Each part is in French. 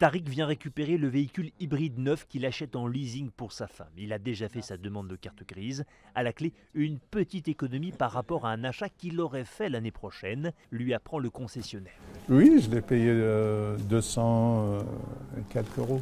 Tariq vient récupérer le véhicule hybride neuf qu'il achète en leasing pour sa femme. Il a déjà fait sa demande de carte grise. À la clé, une petite économie par rapport à un achat qu'il aurait fait l'année prochaine, lui apprend le concessionnaire. Oui, je l'ai payé 204 euros.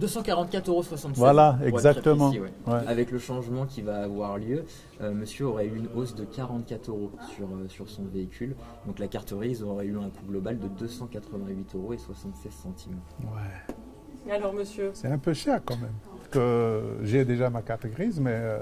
244,67 euros. Voilà, exactement. Avec le changement qui va avoir lieu, euh, monsieur aurait eu une hausse de 44 euros sur, euh, sur son véhicule. Donc la carte grise aurait eu un coût global de 288 euros et 76 centimes. Ouais. alors, monsieur? C'est un peu cher quand même. Que j'ai déjà ma carte grise, mais euh,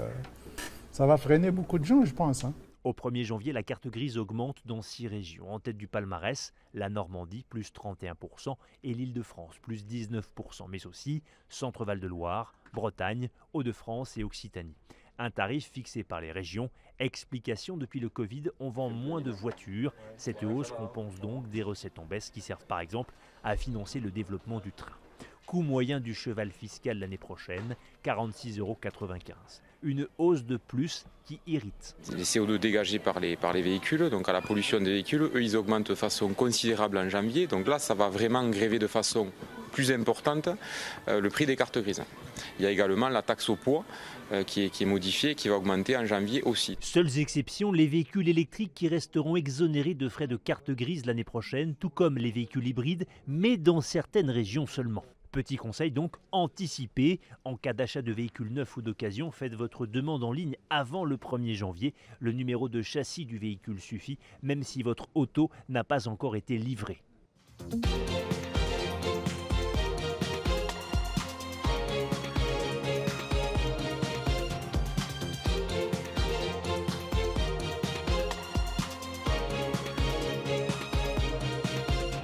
ça va freiner beaucoup de gens, je pense. Hein. Au 1er janvier, la carte grise augmente dans six régions. En tête du palmarès, la Normandie, plus 31%, et l'Île-de-France, plus 19%, mais aussi Centre-Val de Loire, Bretagne, Hauts-de-France et Occitanie. Un tarif fixé par les régions. Explication, depuis le Covid, on vend moins de voitures. Cette hausse compense donc des recettes en baisse qui servent par exemple à financer le développement du train. Coût moyen du cheval fiscal l'année prochaine, 46,95 euros. Une hausse de plus qui irrite. Les CO2 dégagés par les, par les véhicules, donc à la pollution des véhicules, eux, ils augmentent de façon considérable en janvier. Donc là, ça va vraiment gréver de façon plus importante euh, le prix des cartes grises. Il y a également la taxe au poids euh, qui, est, qui est modifiée, qui va augmenter en janvier aussi. Seules exceptions, les véhicules électriques qui resteront exonérés de frais de carte grise l'année prochaine, tout comme les véhicules hybrides, mais dans certaines régions seulement. Petit conseil donc, anticipez. En cas d'achat de véhicules neufs ou d'occasion, faites votre demande en ligne avant le 1er janvier. Le numéro de châssis du véhicule suffit, même si votre auto n'a pas encore été livrée.